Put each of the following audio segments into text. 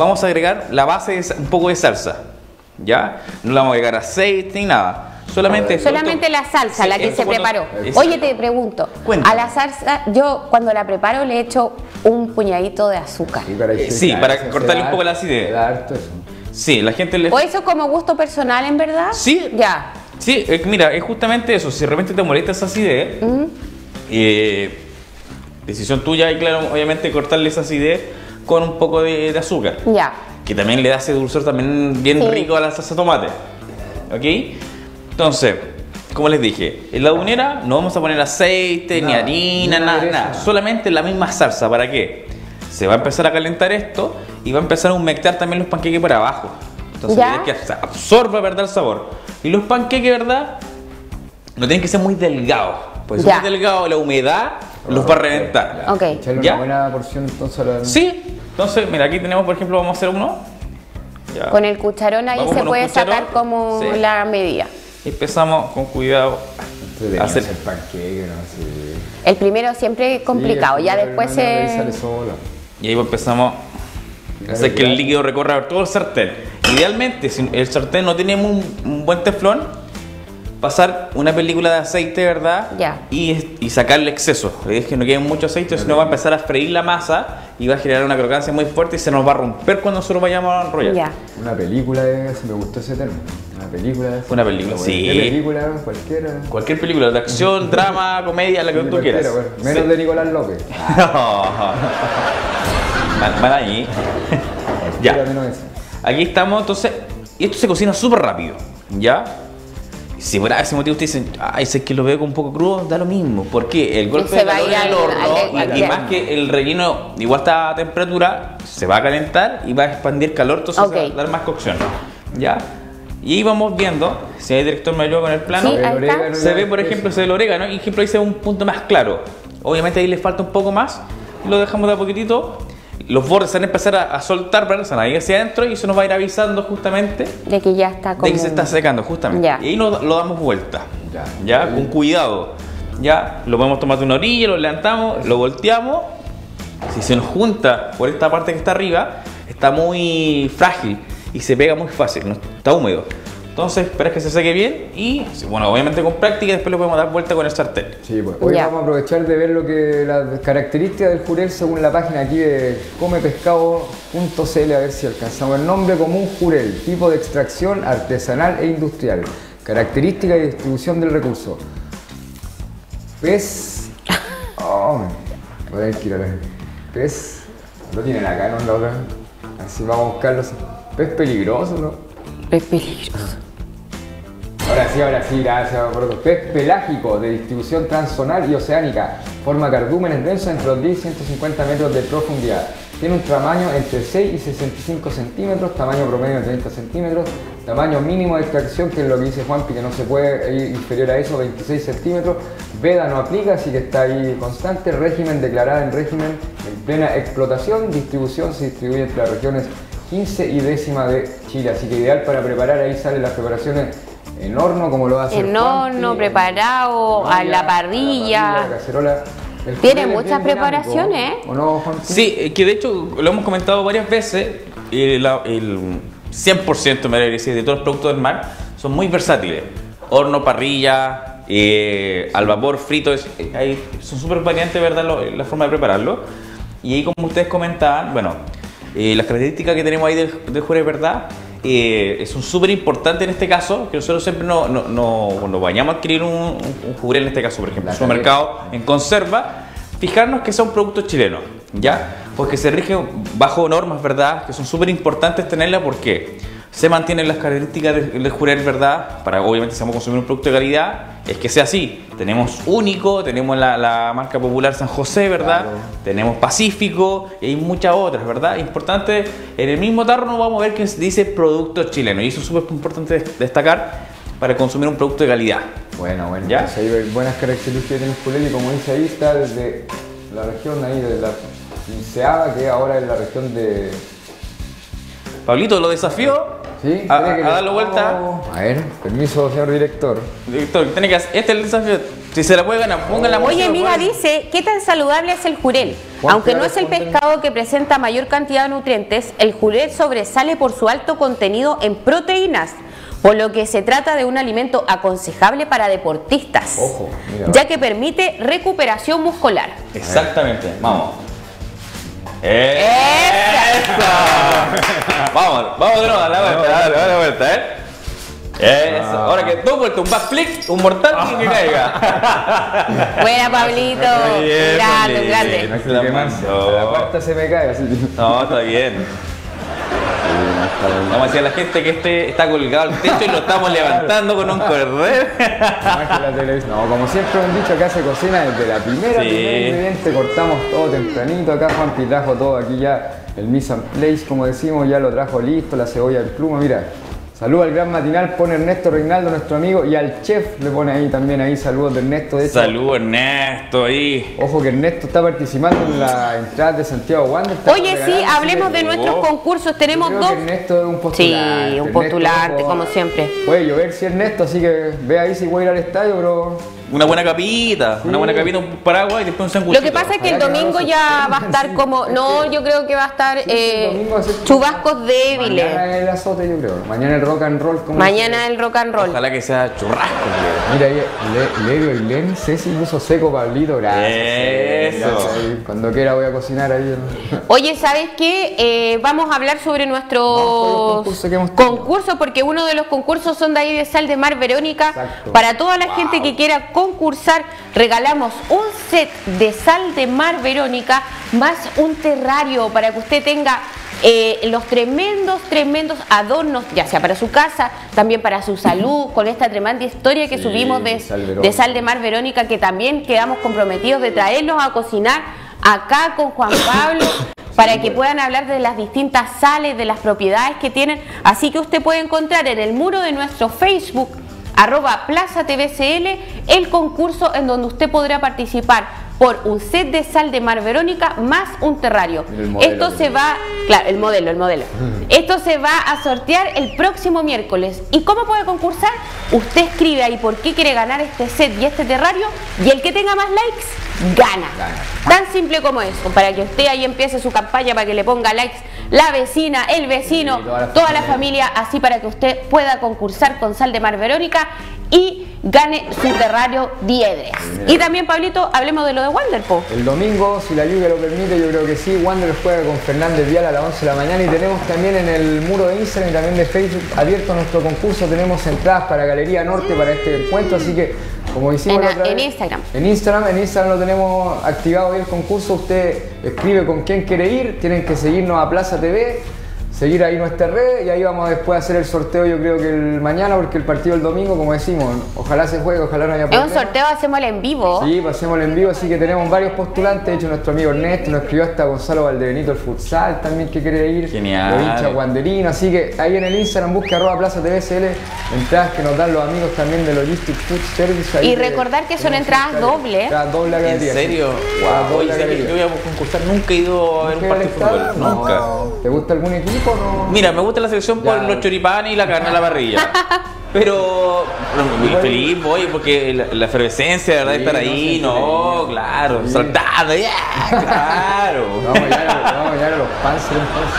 vamos a agregar la base de un poco de salsa. ¿Ya? No le vamos a agregar aceite ni nada. Solamente, Solamente la salsa, Sí, la que se preparó. Oye, te pregunto, Cuéntame. a la salsa, yo cuando la preparo le echo un puñadito de azúcar. Sí, para, Eh, sí, para cortarle un poco la acidez. Sí, la gente le... ¿O eso como gusto personal en verdad? Sí. Ya. Sí, eh, mira, es justamente eso. Si de repente te molesta esa acidez, eh, decisión tuya y claro, obviamente cortarle esa acidez con un poco de, de azúcar. Ya. Que también le da ese dulzor también bien Sí. rico a la salsa de tomate. ¿Ok? Entonces, como les dije, en la dunera no vamos a poner aceite, ni Nada, harina, ni nada, aderezo, nada. nada. Solamente la misma salsa. ¿Para qué? Se va a empezar a calentar esto y va a empezar a humectar también los panqueques por abajo. Entonces, Ya. que absorba, ¿verdad? El sabor. Y los panqueques, ¿verdad? No tienen que ser muy delgados. Porque si muy delgados, la humedad los va a reventar. Ok. Echarle ¿Ya? una buena porción entonces a la... Sí. Entonces, mira, aquí tenemos, por ejemplo, vamos a hacer uno. Ya. Con el cucharón ahí Vamos se puede cucharón. sacar como Sí. la medida. Empezamos con cuidado. Entretenido Hacer- hacer panqueque, no sé. El primero siempre es complicado, Sí, ya el después se... sale solo. Y ahí empezamos a hacer que el líquido recorra todo el sartén. Idealmente, si el sartén no tiene un, un buen teflón, pasar una película de aceite, ¿verdad? Ya. Y, y sacarle exceso. Es que no quede mucho aceite, sino va a empezar a freír la masa y va a generar una crocancia muy fuerte y se nos va a romper cuando nosotros vayamos a enrollar. Ya. Una película de se me gustó ese término. Una película de Una película, sí. ¿Qué película? Cualquiera. Cualquier película de acción, drama, comedia, la que Sí, tú quieras. bueno. Menos Sí. de Nicolás López. No. Van ahí. ya. Menos. Aquí estamos, entonces, y esto se cocina súper rápido, ¿ya? Si por ese motivo ustedes dicen, ay, sé que lo veo con un poco crudo, da lo mismo. porque El golpe se de calor ir en el al- horno, y- más que el relleno igual está a temperatura, se va a calentar y va a expandir calor, entonces Ok. va a dar más cocción, ¿ya? Y vamos viendo, si hay director me ayuda con el plano, Sí, El se ve, por ejemplo, ese del orégano, y ejemplo ahí se ve un punto más claro. Obviamente ahí le falta un poco más, lo dejamos de a poquitito. Los bordes se van a empezar a, a soltar, ¿verdad? Se van a ir hacia adentro y eso nos va a ir avisando justamente De que ya está como... de que se está secando, justamente. Ya. Y ahí lo, lo damos vuelta. Ya. Ya, con cuidado. Ya, lo podemos tomar de una orilla, lo levantamos, lo volteamos. Si se nos junta por esta parte que está arriba, está muy frágil y se pega muy fácil, no está húmedo. Entonces, esperas que se seque bien y, bueno, obviamente con práctica después lo podemos dar vuelta con el sartén. Sí, pues. Hoy Ya. vamos a aprovechar de ver lo que las características del jurel según la página aquí de comepescado.cl a ver si alcanzamos el nombre común jurel, tipo de extracción artesanal e industrial, característica y distribución del recurso. Pez. Oh, voy a ir a ver. Pez. Lo tienen acá, ¿no? La otra. Así vamos a buscarlo. Pez peligroso, ¿no? Es peligroso. Ahora sí, ahora sí, gracias por. Pez pelágico de distribución transzonal y oceánica. Forma cardúmenes densos entre los 10 y 150 metros de profundidad. Tiene un tamaño entre 6 y 65 centímetros, tamaño promedio de 30 centímetros, tamaño mínimo de extracción, que es lo que dice Juanpi, que no se puede ir inferior a eso, 26 centímetros. Veda no aplica, así que está ahí constante. Régimen declarada en régimen en plena explotación. Distribución se distribuye entre las regiones 15 y décima de Chile, así que ideal para preparar. Ahí salen las preparaciones en horno, como lo hacer En horno, en preparado, a la parrilla. a la cacerola. El Tiene muchas bien dinámico, preparaciones, ¿eh? ¿O no? Sí, eh, que de hecho lo hemos comentado varias veces, la- el 100% me decir, de todos los productos del mar son muy versátiles. Horno, parrilla, eh, al vapor, frito, es- eh, hay- son súper variantes, ¿verdad? Lo- la forma de prepararlo. Y ahí, como ustedes comentaban, bueno, eh, las características que tenemos ahí del, del jurel, ¿verdad? Eh, son súper importantes en este caso, que nosotros siempre no, no, no- cuando vayamos a adquirir un, un, un en este caso, por ejemplo, en el supermercado, en conserva, fijarnos que son productos chilenos, ¿ya? Porque se rigen bajo normas, ¿verdad? Que son súper importantes tenerlas porque se mantienen las características del del jurel, ¿verdad? Para obviamente si vamos a consumir un producto de calidad, es que sea así. Tenemos único, tenemos la, la marca popular San José, ¿verdad? Claro. Tenemos Pacífico y hay muchas otras, ¿verdad? Importante, en el mismo tarro no vamos a ver que dice producto chileno y eso es súper importante des- destacar para consumir un producto de calidad. Bueno, bueno. ¿Ya? pues hay buenas características el jurel y como dice ahí está desde la región ahí de la Pinceada, que ahora es la región de... Pablito, lo desafío ¿Sí? a, ¿Quiere que a le- darle vuelta. A ver, permiso, señor director. Director, tiene que hacer, este es el desafío. Si se la puede ganar, pongan la Oye, pues. dice, ¿qué tan saludable es el jurel? Aunque no es el pescado que presenta mayor cantidad de nutrientes, el jurel sobresale por su alto contenido en proteínas, por lo que se trata de un alimento aconsejable para deportistas, Ojo, mira. ya que permite recuperación muscular. Exactamente, vamos. ¡Eso! vamos, vamos de nuevo, a la vuelta, dale, dale la vuelta, ¿eh? Eso. Ahora que dos vueltas, un backflip, un mortal y que caiga. Buena, Pablito. Bien, grande. No La. La cuarta se me cae. así. No, está bien. Vamos a decir a la gente que este está colgado al techo y lo estamos levantando con un cordel. No, como siempre han dicho, acá se cocina desde la primera, Sí. primer ingrediente, cortamos todo tempranito. Acá Juanpi trajo todo aquí ya, el mise en place, como decimos, ya lo trajo listo, la cebolla, el pluma, mira. Saludos al gran matinal, pone Ernesto Reinaldo, nuestro amigo, y al chef le pone ahí también ahí saludos de Ernesto. De hecho, Salud, Ernesto, ahí. Ojo que Ernesto está participando en la entrada de Santiago Wander. Oye, sí, hablemos de nuestros Oh. concursos. Tenemos Yo creo dos. que Ernesto es un postulante. Sí, un Ernesto, postulante, ojo, como siempre. Puede llover si Ernesto, así que ve ahí si voy a ir al estadio, pero Una buena capita, una buena capita, un paraguas y después un sándwich. Lo que pasa es que el domingo ya va a estar como. No, yo creo que va a estar Sí, eh, a chubascos débiles. Mañana el azote, yo creo. Mañana el rock and roll. Mañana el rock and roll. Ojalá que sea churrasco. Leo. Mira ahí, Le, Levio y Len, Ceci puso seco Pablito, gracias. Eso. Cuando quiera voy a cocinar ahí. Oye, ¿sabes qué? Eh, vamos a hablar sobre nuestros concursos que hemos tenido. concursos, porque uno de los concursos son de ahí de Sal de Mar Verónica. Exacto. Para toda la gente que quiera concursar, regalamos un set de Sal de Mar Verónica más un terrario para que usted tenga eh, los tremendos, tremendos adornos, ya sea para su casa, también para su salud, con esta tremenda historia que Sí, subimos de, Sal de. Sal de Mar Verónica, que también quedamos comprometidos de traerlos a cocinar acá con Juan Pablo para que puedan hablar de las distintas sales, de las propiedades que tienen. Así que usted puede encontrar en el muro de nuestro Facebook, arroba Plaza TVCL, el concurso en donde usted podrá participar por un set de sal de Mar Verónica más un terrario. Modelo Esto se va, claro, el modelo, el modelo. Esto se va a sortear el próximo miércoles. ¿Y cómo puede concursar? Usted escribe ahí por qué quiere ganar este set y este terrario y el que tenga más likes gana. Tan simple como eso, para que usted ahí empiece su campaña para que le ponga likes la vecina, el vecino, toda la familia, así para que usted pueda concursar con Sal de Mar Verónica y gane su terrario Diedres. Y también, Pablito, hablemos de lo de Wanderpo. El domingo, si la lluvia lo permite, yo creo que sí. Wander juega con Fernández Vial a las 11 de la mañana y tenemos también en el muro de Instagram y también de Facebook abierto nuestro concurso. Tenemos entradas para Galería Norte para este encuentro, así que como hicimos En- la otra en vez- Instagram. En Instagram, en Instagram lo tenemos activado hoy el concurso. Usted escribe con quién quiere ir, tienen que seguirnos a Plaza TV. Seguir ahí nuestra red y ahí vamos después a hacer el sorteo yo creo que el mañana porque el partido el domingo como decimos, ojalá se juegue, ojalá no haya Es un problema. sorteo, hacemos en vivo. Sí, pasemos en vivo, así que tenemos varios postulantes. De hecho, nuestro amigo Ernesto nos escribió hasta Gonzalo Valdebenito, el futsal también que quiere ir. Genial. Los hinchas guanderinos. Así que ahí en el Instagram busque arroba plaza TVCL, entradas que nos dan los amigos también de Logistic Food Service. ahí Y de- recordar que son entradas dobles. Entradas doble a ¿En serio? Wow. doble a Oye, ¿sabes que galería. yo voy a concursar, nunca he ido a ver un ¿Nunca partido de fútbol. Nunca. No. ¿Te gusta algún equipo no? Mira, me gusta la selección por Ya. los choripanes y la carne a la parrilla. Pero muy feliz voy porque la, la efervescencia, ¿verdad? Sí, estar no, ahí, no, claro, Sí. saltando, ya, claro. Vamos ya, vamos ya a los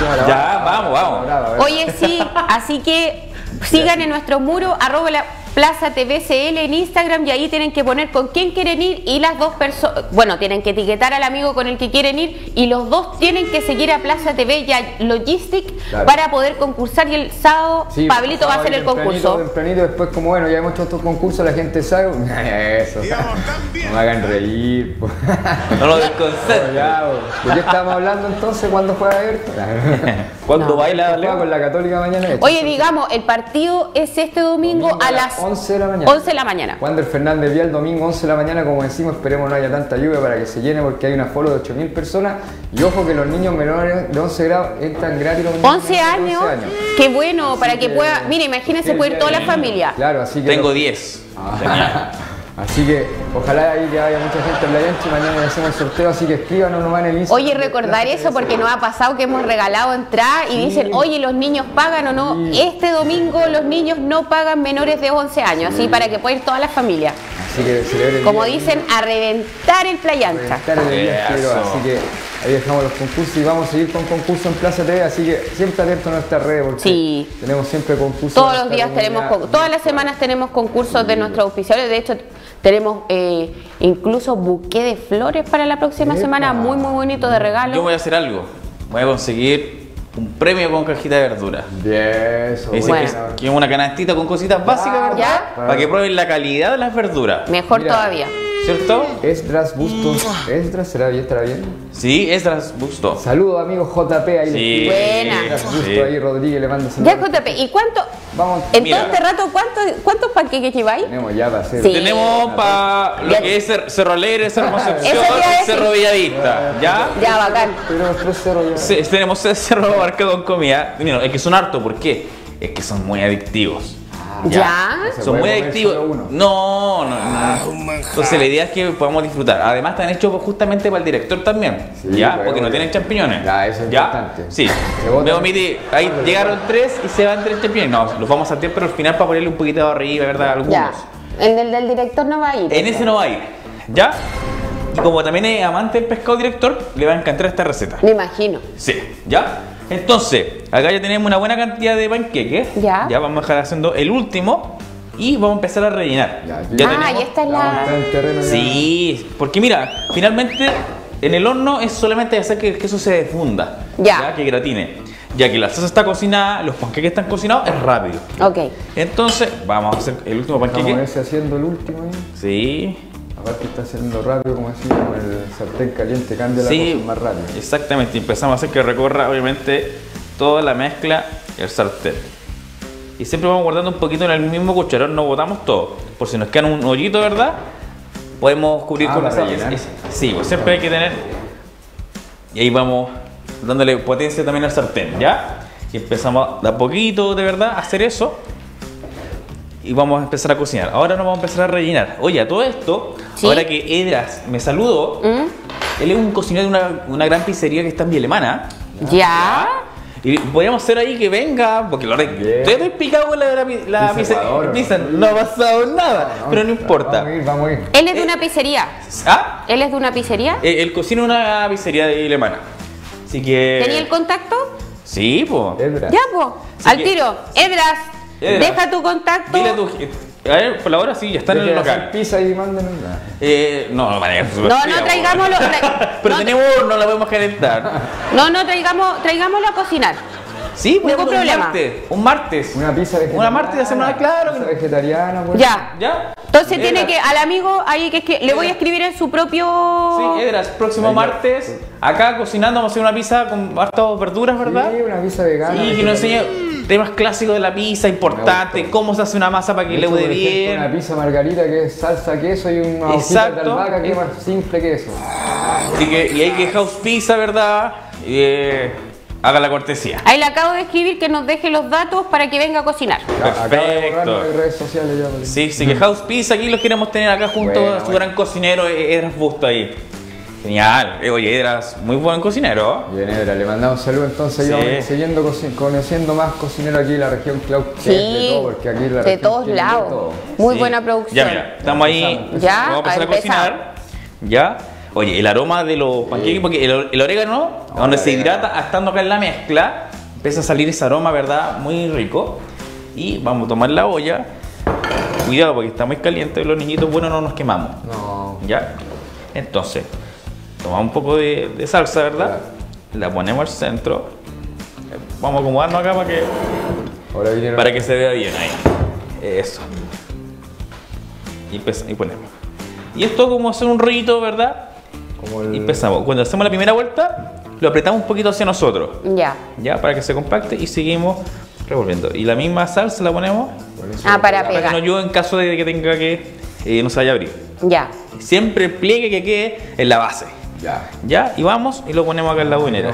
ahora Ya, vamos, vamos. Oye, sí, así que sigan en nuestro muro, arroba la Plaza TVCL en Instagram y ahí tienen que poner con quién quieren ir y las dos personas, bueno, tienen que etiquetar al amigo con el que quieren ir y los dos tienen que seguir a Plaza TV y a Logistic Claro. para poder concursar y el sábado Sí, Pablito va a hacer el concurso. Tempranito, después como bueno, ya hemos hecho estos concursos, la gente sabe. Eso. No me hagan reír. po. No lo desconcerten. ya. ¿De qué estábamos hablando entonces cuando juega Everton? Cuando No. baila, Juega con la Católica mañana. Oye, digamos, el partido es este domingo, Domingo a las 11 de la mañana. 11 de la mañana. Wander Fernández Vial, domingo 11 de la mañana, como decimos, esperemos no haya tanta lluvia para que se llene porque hay una foro de 8.000 personas. Y ojo que los niños menores de 11 grados entran gratis. los niños 11 menores de años, qué bueno, para que que- pueda, mira, imagínense, puede ir toda la familia. Claro, así que. Tengo los- 10. Ah. Así que ojalá ahí que haya mucha gente en la Yanchi, mañana le hacemos el sorteo, así que escríbanos nomás en el Instagram. Oye, recordar eso porque nos ha pasado que hemos regalado entrada y dicen, oye, los niños pagan o no. Sí. Este domingo los niños no pagan menores de 11 años, así para que pueda ir toda la familia. Así que el Como día. dicen, a reventar el playancha. reventar el día Eso. entero, así que ahí dejamos los concursos y vamos a seguir con concursos en Plaza TV, así que siempre abierto a nuestra red porque Sí. tenemos siempre concursos. Todos los días tenemos, todas las semanas tenemos concursos de nuestros auspiciadores. De hecho, tenemos eh, incluso buqué de flores para la próxima Epa. semana, muy muy bonito de regalo. Yo voy a hacer algo. Voy a conseguir un premio con cajita de verdura. Bien, eso. Dice Bueno. que, que es una canastita con cositas básicas, ¿verdad? Ya. Para que prueben la calidad de las verduras. Mejor Mira. todavía. ¿Cierto? Esdras Bustos. ¿Esdras será bien? ¿Estará bien? Sí, Esdras Busto. Saludos amigos JP ahí. Sí. Buena. Esdras Busto Sí. ahí, Rodríguez le manda Ya, saludos. JP, ¿y cuánto? Vamos. En Mira. todo este rato, ¿cuántos, cuántos panqueques lleváis? Tenemos ya para hacer. Sí. Tenemos para lo que es Cer- Cerro Alegre, Cerro Concepción, Eso te iba a decir. Cerro Bellavista. ¿Ya? Ya, bacán. Tenemos tres cerros ya. Sí, tenemos Cerro Barca con comida. Mira, es que son harto, ¿por qué? Es que son muy adictivos. ¿Ya? Se Son muy adictivos. No, no, no. Entonces la idea es que podamos disfrutar. Además están hechos justamente para el director también. Sí, ¿Ya? Porque no tienen champiñones. Ya, eso es importante. Sí. Me omite. Ahí llegaron tres y se van tres champiñones. No, los vamos a hacer, pero al final para ponerle un poquito de arriba, ¿verdad? Algunos. Ya. El del, del director no va a ir. En ese no va a ir. ¿Ya? Y como también es amante del pescado director, le va a encantar esta receta. Me imagino. Sí, ¿ya? Entonces, acá ya tenemos una buena cantidad de panqueques. Ya. Ya vamos a dejar haciendo el último y vamos a empezar a rellenar. Ya, Ya ah, tenemos- y esta es la. ya. Sí, porque mira, finalmente en el horno es solamente hacer que el queso se defunda. Ya. Que gratine. Ya que la salsa está cocinada, los panqueques están cocinados, es rápido. Ok. Entonces, vamos a hacer el último Vamos a panqueque. verse haciendo el último ahí. Sí. Aparte está haciendo rápido, como decía, con el sartén caliente cambia la Sí, cosa más rápido. exactamente. Empezamos a hacer que recorra, obviamente, toda la mezcla el sartén. Y siempre vamos guardando un poquito en el mismo cucharón, no botamos todo. Por si nos queda un hoyito, ¿verdad? Podemos cubrir Ah, con rellenar. es- Sí, pues siempre hay que tener. Y ahí vamos dándole potencia también al sartén, ¿ya? Y empezamos de a poquito, de verdad, a hacer eso. Y vamos a empezar a cocinar. Ahora nos vamos a empezar a rellenar. Oye, a todo esto, Sí. ahora que Edras me saludó, ¿Mm? él es un cocinero de una, una gran pizzería que está en Vielemana. ¿Ya? Y podríamos hacer ahí que venga, porque lo. Yo estoy picado con la, la, la pizza- Ecuador, ¿no? ha pasado nada, pero no importa. Vamos a ir, vamos a ir. Él es de una pizzería. ¿Ah? ¿Él es de una pizzería? Eh, Él cocina una pizzería de Vielemana. Así que. ¿Tenía el contacto? Sí, pues. Edra. Ya, po. Así Al que- tiro. Edras, Edras, deja tu contacto. Dile a tu. A ver, por la hora sí, ya está en el de local. pizza y nada. Eh, no, no, vale, No, no, traigámoslo. tra- Pero no, tenemos, no la podemos calentar. no, no, traigamos, traigámoslo a cocinar. Sí, pues Ningún un problema. martes. Un martes. Una pizza vegetariana. Una martes hacemos una, claro. Pizza vegetariana, pues. Ya. ¿Ya? Entonces Edras. tiene que, al amigo ahí que es que le voy a escribir en su propio. Sí, Edras, próximo martes, acá cocinando, vamos a hacer una pizza con hartas verduras, ¿verdad? Sí, una pizza vegana. Sí, que nos enseñe temas clásicos de la pizza, importante, cómo se hace una masa para que le por ejemplo, Una bien. pizza margarita que es salsa, queso y una hojita de albahaca que es más simple que eso. Así que, y hay que house pizza, ¿verdad? Eh, haga la cortesía. Ahí le acabo de escribir que nos deje los datos para que venga a cocinar. Perfecto. borrarlo de redes sociales ya. Sí, sí, que house pizza aquí los queremos tener acá junto Bueno, a su bueno. gran cocinero, eh, Edras Busto ahí. Genial. Eh, Oye, Edras, muy buen cocinero. Bien, Edra, le mandamos un saludo entonces Sí. y vamos siguiendo conociendo más cocineros aquí en la región Clau, es de Sí, todo, porque aquí en la de región todos lados. todo. Muy Sí. buena producción. Ya, mira, estamos ahí. Ya, Vamos a empezar a cocinar. Ya. Oye, el aroma de los panqueques, porque el, el orégano, donde se orégano. hidrata, estando acá en la mezcla, empieza a salir ese aroma, ¿verdad? Muy rico. Y vamos a tomar la olla. Cuidado, porque está muy caliente, los niñitos, bueno, no nos quemamos. No. ¿Ya? Entonces, tomamos un poco de, de salsa, ¿verdad? La ponemos al centro. Vamos a acomodarnos acá para que Ahora para que se vea bien ahí. Eso. Y, y ponemos. Y esto como hacer un rollito, ¿verdad? Como el- Y empezamos. Cuando hacemos la primera vuelta, lo apretamos un poquito hacia nosotros. Ya. Ya, para que se compacte y seguimos revolviendo. Y la misma salsa la ponemos Ah, para para que pegar. no ayude en caso de que tenga que eh, no se vaya a abrir. Ya. Siempre el pliegue que quede en la base. Ya. Ya, y vamos y lo ponemos acá en la buenera.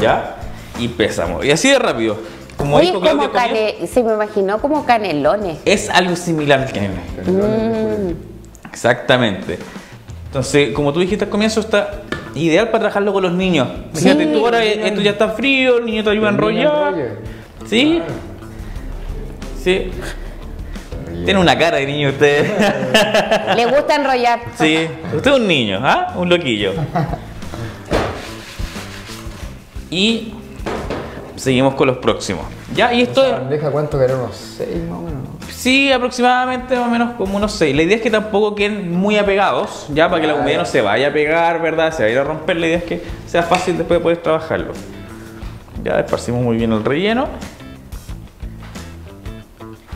¿Ya? Y empezamos. Y así de rápido. como Oye, dijo como se me imaginó como canelones. es algo similar al canela. Canelones, Exactamente. Entonces, como tú dijiste al comienzo, está ideal para trabajarlo con los niños. Fíjate, Sí. tú ahora esto ya está frío, el niño te ayuda a enrollar. enrolla. ¿Sí? Sí. Tiene una cara de niño usted. Le gusta enrollar. Sí. Usted es un niño, ¿ah? Un loquillo. Y seguimos con los próximos. Ya, y esto es... ¿Bandeja cuánto que? ¿Unos 6 más o menos? Sí, aproximadamente más o menos como unos 6. La idea es que tampoco queden muy apegados, ya para que la humedad no se vaya a pegar, ¿verdad? Se va a ir a romper. La idea es que sea fácil después de poder trabajarlo. Ya esparcimos muy bien el relleno.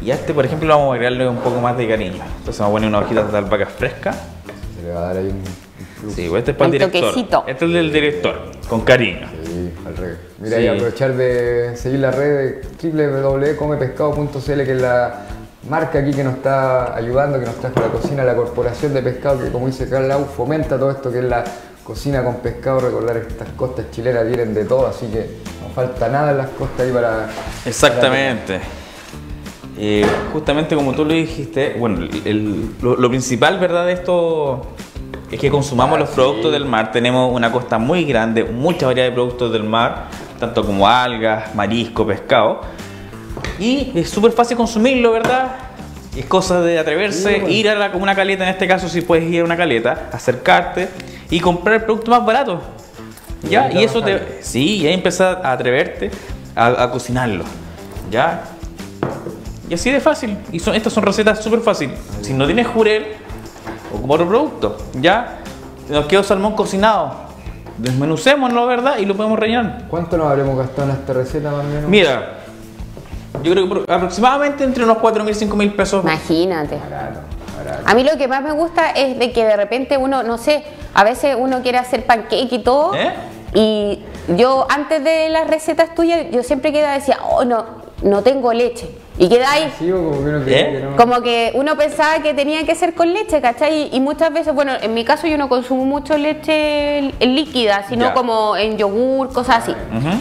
Y a este, por ejemplo, vamos a agregarle un poco más de cariño. Entonces vamos a poner unas hojitas de albahaca fresca. Se le va a dar ahí un. Sí, pues este es para el El director. toquecito. Este es el del director, con cariño. Sí, al revés. Mira, Sí. y aprovechar de seguir la red de www.comepescado.cl, que es la marca aquí que nos está ayudando, que nos trajo la cocina, la Corporación de Pescado, que como dice Carlau, fomenta todo esto que es la cocina con pescado. Recordar que estas costas chilenas tienen de todo, así que no falta nada en las costas ahí para. Exactamente. Eh, justamente como tú lo dijiste, bueno, el- lo, lo principal, ¿verdad? De esto es que consumamos Ah, los sí. productos del mar. Tenemos una costa muy grande, mucha variedad de productos del mar, tanto como algas, marisco, pescado. Y es súper fácil consumirlo, ¿verdad? Es cosa de atreverse, Sí, bueno. ir a la, una caleta, en este caso si puedes ir a una caleta, acercarte y comprar el producto más barato. ¿Ya? Y Y eso te... Sí, y ahí empezar a atreverte a, a cocinarlo. ¿Ya? Y así de fácil. Y son, estas son recetas súper fáciles. Si no tienes jurel, ocupa otro producto. ¿Ya? Nos quedó salmón cocinado. Desmenucémoslo, ¿verdad? Y lo podemos rellenar. ¿Cuánto nos habremos gastado en esta receta más o menos? Mira, yo creo que aproximadamente entre unos 4 mil, 5 mil pesos. Imagínate. Barato, barato. A mí lo que más me gusta es de que de repente uno, no sé, a veces uno quiere hacer pancake y todo. ¿Eh? Y yo antes de las recetas tuyas, yo siempre quedaba decía, oh, no, no tengo leche. Y queda ahí. Sí, como que uno ¿Eh? que no. Como que uno pensaba que tenía que ser con leche, ¿cachai? Y, y muchas veces, bueno, en mi caso yo no consumo mucho leche líquida, sino Ya. como en yogur, cosas así.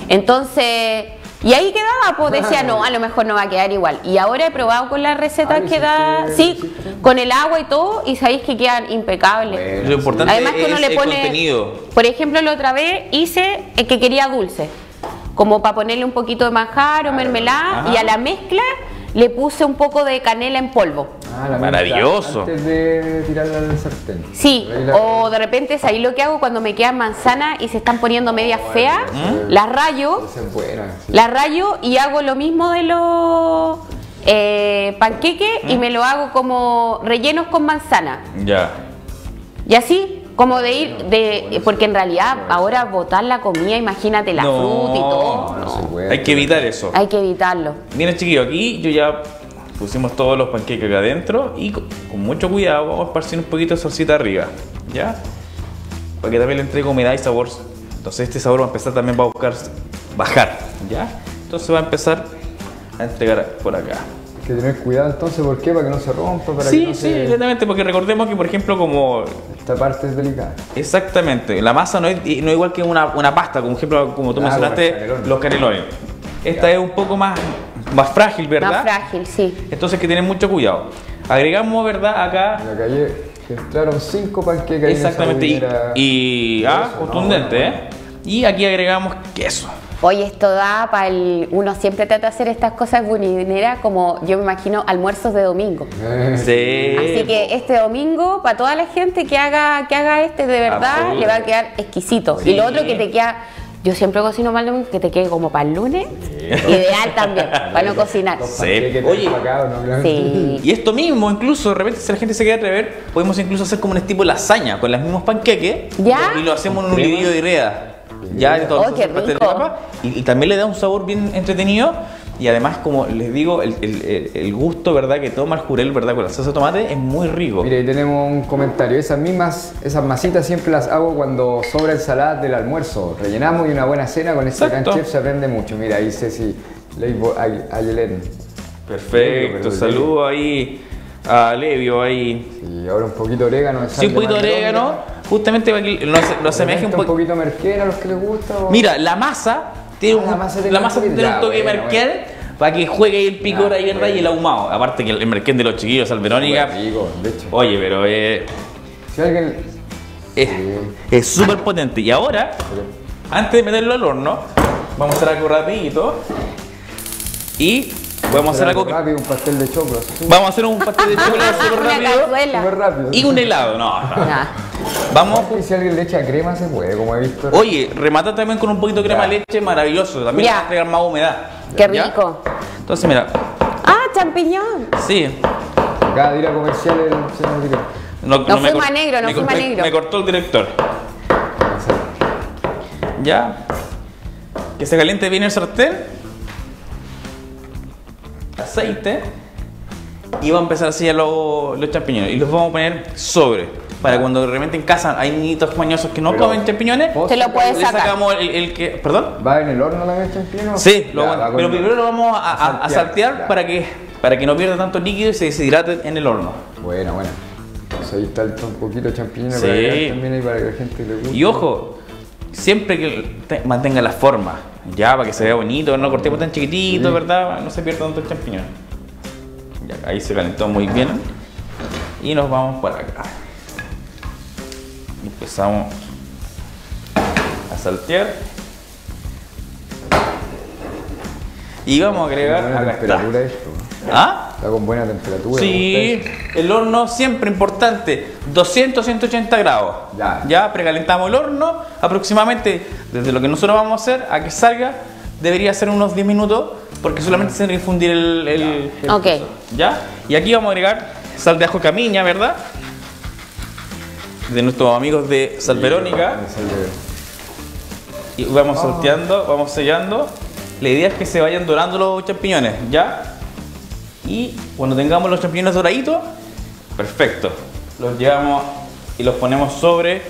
Entonces, y ahí quedaba, pues decía, no, a lo mejor no va a quedar igual. Y ahora he probado con las recetas Ah, que ¿hiciste- da, sí, con el agua y todo, y sabéis que quedan impecables. Bueno, Lo importante Además que uno es le el pone, contenido. por ejemplo, la otra vez hice el que quería dulce, como para ponerle un poquito de manjar o mermelada, Ajá. y a la mezcla le puse un poco de canela en polvo. Ah, la Maravilloso. mezcla Antes de tirarla al sartén. Sí, la- o de repente es ahí lo que hago cuando me quedan manzanas y se están poniendo medias feas, ¿Mm? las rayo, buena. sí. las rayo y hago lo mismo de los eh, panqueques ¿Mm? y me lo hago como rellenos con manzana. Ya. Y así, como de ir, de porque en realidad ahora botar la comida, imagínate la No, fruta y todo, No, no, se puede. Hay que evitar eso. hay que evitarlo. Miren chiquillos, aquí yo ya pusimos todos los panqueques acá adentro y con, con mucho cuidado vamos a esparcir un poquito de salsita arriba, ¿ya? Para que también le entregue humedad y sabor. Entonces este sabor va a empezar también va a buscar bajar, ¿ya? Entonces va a empezar a entregar por acá. Que tener cuidado entonces, ¿por qué? Para que no se rompa, para que Sí, no sí, se... exactamente, porque recordemos que por ejemplo como Esta parte es delicada. Exactamente, la masa no es, no es igual que una, una pasta, como ejemplo, como tú Ah, mencionaste, los canelones. Esta es un poco más, más frágil, ¿verdad? Más frágil, sí. Entonces hay que tener mucho cuidado. Agregamos, ¿verdad? Acá, En la calle entraron cinco esa exactamente, y, budinera. y ah, Eso, contundente, no, ¿eh? Y aquí agregamos queso. Oye, esto da para el. Uno siempre trata de hacer estas cosas bunineras como yo me imagino almuerzos de domingo. Sí. Así que este domingo, para toda la gente que haga, que haga este de verdad, Absoluto. le va a quedar exquisito. Sí. Y lo otro que te queda, yo siempre cocino mal domingo, que te quede como para el lunes. Ideal también, para no cocinar. Sí. Oye. Sí. Y esto mismo, incluso, de repente, si la gente se quiere atrever, podemos incluso hacer como un tipo lasaña con los mismos panqueques ¿Ya? y lo hacemos en un lidio de greda. Ya, todos Oh, qué pastel de rico. papa. Y, y también le da un sabor bien entretenido. Y además, como les digo, el, el- el- gusto, ¿verdad?, que toma el jurel, ¿verdad?, con la salsa de tomate es muy rico. Mira, ahí tenemos un comentario. Esas mismas, esas masitas siempre las hago cuando sobra ensalada del almuerzo. Rellenamos y una buena cena con este Exacto. gran chef se aprende mucho. Mira, ahí Ceci Leibo Ay- Ayelen. Perfecto. Saludo ahí a Levio ahí. Y ahora un poquito de orégano. Sí, un poquito de orégano, justamente para que lo, lo asemeje un un poco. poquito merquén a los que les gusta. o- Mira, la masa tiene Ah, un, la masa tiene la un masa tiene un toque bueno, merquén, para que juegue el picor ahí ¿verdad? y el ahumado. Aparte que el merquén de los chiquillos, Sal Verónica. Súper rico, de hecho. Oye, pero eh, Si alguien. es es súper potente. Y ahora, antes de meterlo al horno, vamos a hacer algo rapidito. Y vamos a hacer algo rápido, un pastel de choclo. Vamos a hacer un pastel de chocolate súper rápido. súper cazuela. rápido. Y un helado, no. Vamos. Si alguien le echa crema, se puede, como he visto. Oye, remata también con un poquito de crema de Ya. leche, maravilloso. También Ya. va a agregar más humedad. Qué ¿Ya? rico. Entonces, mira, Ah, champiñón. sí. Cada día comercial el señor director. No, No me fuma cor- negro, no fuma negro. Me cortó el director. Ya. Que se caliente bien el sartén. Aceite. Y vamos a empezar así a los, los champiñones. Y los vamos a poner sobre. Para cuando de repente en casa hay niñitos mañosos que no Pero- comen champiñones. ¿Vos Se lo puedes Le sacar. sacamos el, el que. ¿Perdón? ¿Va en el horno la pleno? Sí, lo Ya, va pero primero lo vamos a, a- a a saltear, ya. para, que, para que no pierda tanto líquido y se deshidrate en el horno. Bueno, bueno. Entonces ahí está un poquito de champiñones Sí. también para que la gente le guste. Y ojo, siempre que te- mantenga la forma, ya para que se vea bonito, no cortemos tan chiquitito, Sí. ¿verdad? No se pierda tanto el champiñón. Ya, ahí se calentó muy bien. Y nos vamos para acá. Empezamos a saltear. Y vamos a agregar buena acá está. ¿Ah? Está con buena temperatura. Sí, el horno siempre importante, 200-180 grados. Ya. precalentamos el horno, aproximadamente desde lo que nosotros vamos a hacer a que salga, debería ser unos 10 minutos, porque solamente se tiene que infundir el, el- el Ok. ¿Ya? Y aquí vamos a agregar sal de ajo camiña, ¿verdad? De nuestros amigos de Sal. Verónica. Y vamos salteando, vamos sellando. La idea es que se vayan dorando los champiñones, ¿ya? Y cuando tengamos los champiñones doraditos, perfecto. Los llevamos y los ponemos sobre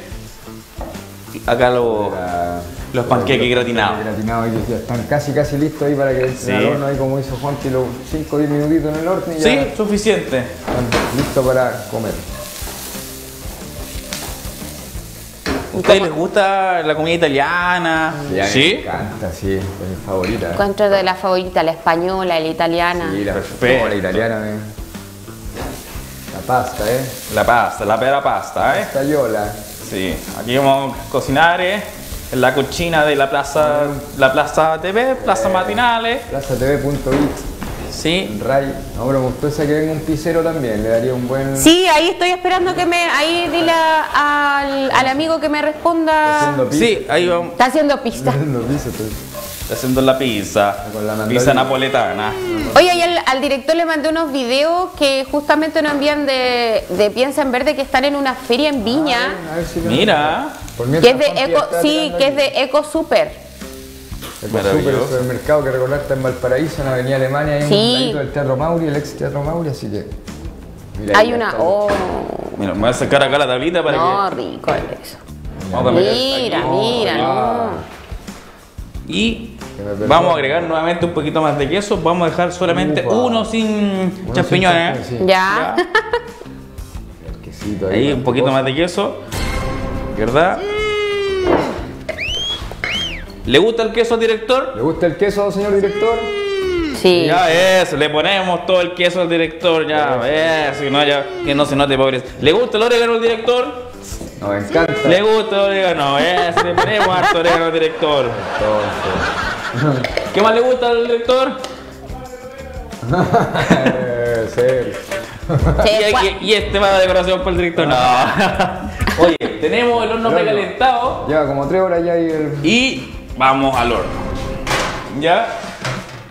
acá los, la- los panqueques gratinados. Gratinados ahí que ya están casi casi listos ahí para que Sí. el horno ahí como hizo Juan, los 5 o 10 minutitos en el horno y ya Sí, suficiente. están listos para comer. Ustedes les gusta la comida italiana? Ya ¿Sí? Me encanta, sí, es mi favorita. Encuentro de la favorita, la española, la italiana. Sí, la, Perfecto. la italiana, eh. La pasta, eh. La pasta, la pera pasta, ¿eh? Tayola. Sí, aquí vamos a cocinar ¿eh? en la cocina de la plaza, la plaza TV, plaza matinales. PlazaTV.it. Sí, Ray. No, pero me gustó esa que venga un pisero también. Le daría un buen. Sí, ahí estoy esperando que me. Ahí dile a- al, al amigo que me responda. Haciendo pizza. sí, ahí vamos Está haciendo pista. Haciendo pizza, pues. haciendo la pizza, Con la pizza napoletana. Oye, y al, al director le mandé unos videos que justamente nos envían de, de Piensa en Verde que están en una feria en Viña. A ver si lo- Mira, Por Que es de Eco, está sí, que es de Eco Super. El super supermercado que recordar está en Valparaíso, en Avenida Alemania, hay Sí. un ladito del Teatro Mauri, el ex Teatro Mauri, así que. mira, Hay una. Oh, mira, me voy a sacar acá la tablita para no, que. rico eso. Vamos a Mira, aquí. mira, no. Y vamos a agregar nuevamente un poquito más de queso. Vamos a dejar solamente Ufa. uno sin Uno sin champiñones. sí. Ya. Ya. El quesito ahí. Un poquito cosa. más de queso. ¿Verdad? ¿Le gusta el queso al director? ¿Le gusta el queso, señor director? Sí. Ya eso, le ponemos todo el queso al director, ya, eso, y no, ya, que no se note pobre. ¿Le gusta el orégano al director? Nos encanta. ¿Le gusta el orégano? Eso, le ponemos harto orégano al director. Entonces. ¿Qué más le gusta al director? Y, y- y este va de decoración para el director. No. Oye, tenemos el horno El horno. precalentado Lleva como tres horas ya y el. y vamos al horno. ¿Ya?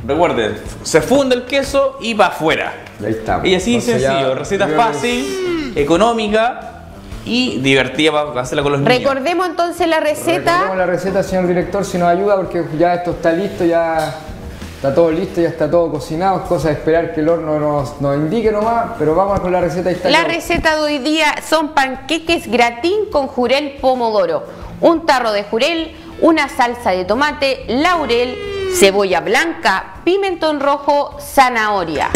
Recuerden, se funde el queso y va afuera. Ahí estamos. Y así Entonces sencillo, receta fácil, económica y divertida para hacerla con los niños. Recordemos entonces la Recordemos receta. la receta, señor director, si nos ayuda, porque ya esto está listo, ya está todo listo, ya está todo cocinado. Es cosa de esperar que el horno nos, nos indique nomás, pero vamos con la receta está La todo. receta de hoy día son panqueques gratín con jurel pomodoro, un tarro de jurel, una salsa de tomate, laurel, cebolla blanca, pimentón rojo, zanahoria,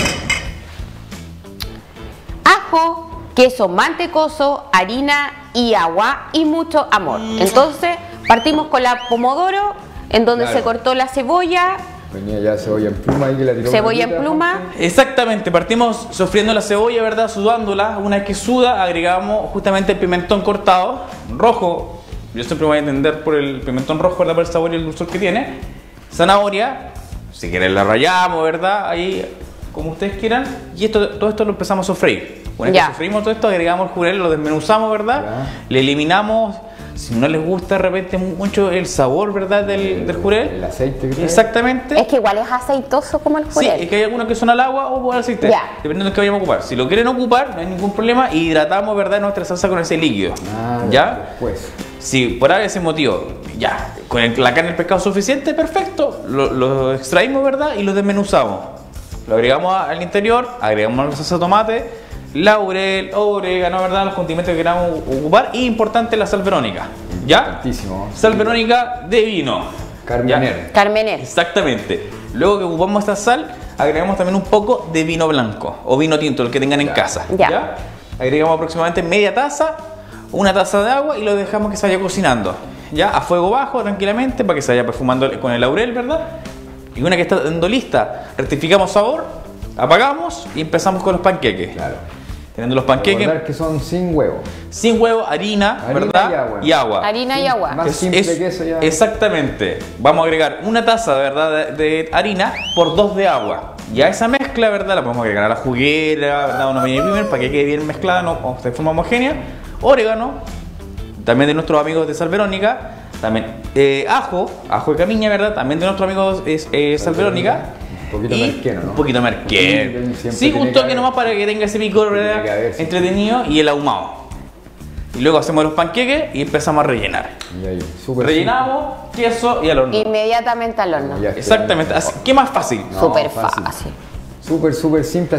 ajo, queso mantecoso, harina y agua y mucho amor. Entonces partimos con la pomodoro, en donde Claro. se cortó la cebolla, Venía ya cebolla en pluma ahí que la tiró. Cebolla en pluma. Exactamente, partimos sofriendo la cebolla, ¿verdad? Sudándola. Una vez que suda, agregamos justamente el pimentón cortado, rojo. Yo siempre voy a entender por el pimentón rojo, ¿verdad? Por el sabor y el dulzor que tiene. Zanahoria, si quieren la rayamos, ¿verdad? Ahí, como ustedes quieran. Y esto, todo esto lo empezamos a sofreír. Una vez Ya. que sofreímos todo esto, agregamos el jurel, lo desmenuzamos, ¿verdad? Ya. Le eliminamos, si no les gusta de repente mucho el sabor, ¿verdad? Del, del jurel. El aceite que. Exactamente. Es que igual es aceitoso como el Sí, jurel. es que hay algunos que son al agua o al aceite, Ya. dependiendo de qué vayamos a ocupar. Si lo quieren ocupar, no hay ningún problema, hidratamos ¿verdad? nuestra salsa con ese líquido. Ah, ¿Ya? Pues. Si por ese motivo, ya, con el- la carne del pescado suficiente, perfecto, lo, lo extraímos, ¿verdad? Y lo desmenuzamos. Lo agregamos a- al interior, agregamos la salsa de tomate, laurel, orégano, ¿verdad? Los condimentos que queramos ocupar. Y importante, la sal verónica. ¿Ya? Sal verónica de vino. Carmener. Carmener. Exactamente. Luego que ocupamos esta sal, agregamos también un poco de vino blanco o vino tinto, el que tengan en Ya. casa. Ya. Agregamos aproximadamente media taza, una taza de agua y lo dejamos que se vaya cocinando. Ya, a fuego bajo, tranquilamente, para que se vaya perfumando con el laurel, ¿verdad? Y una que está dando lista, rectificamos sabor, apagamos y empezamos con los panqueques. Claro. Teniendo los panqueques Recordar que son sin huevo. sin huevo, harina, Harina ¿verdad? y agua. Y agua. Harina y agua. más- simple que eso ya. Exactamente. Vamos a agregar una taza ¿verdad? De, de harina por dos de agua. Ya esa mezcla, ¿verdad? La podemos agregar a la juguera, ¿verdad? Una media primer para que quede bien mezclada, no o de forma homogénea. Orégano, también de nuestros amigos de Sal Verónica. También eh, ajo, ajo de camiña, ¿verdad? También de nuestros amigos es, eh, Sal Verónica. Un poquito merqueno, ¿no? Un poquito merqueno. Sí, un que toque nomás para que tenga ese picor, haber, sí. Entretenido y el ahumado. Y luego hacemos los panqueques y empezamos a rellenar. Y ahí, súper Rellenamos, queso y al horno. Inmediatamente al horno. Exactamente. Así- ¿Qué más fácil? No, Súper fácil. fácil. Súper, súper simple.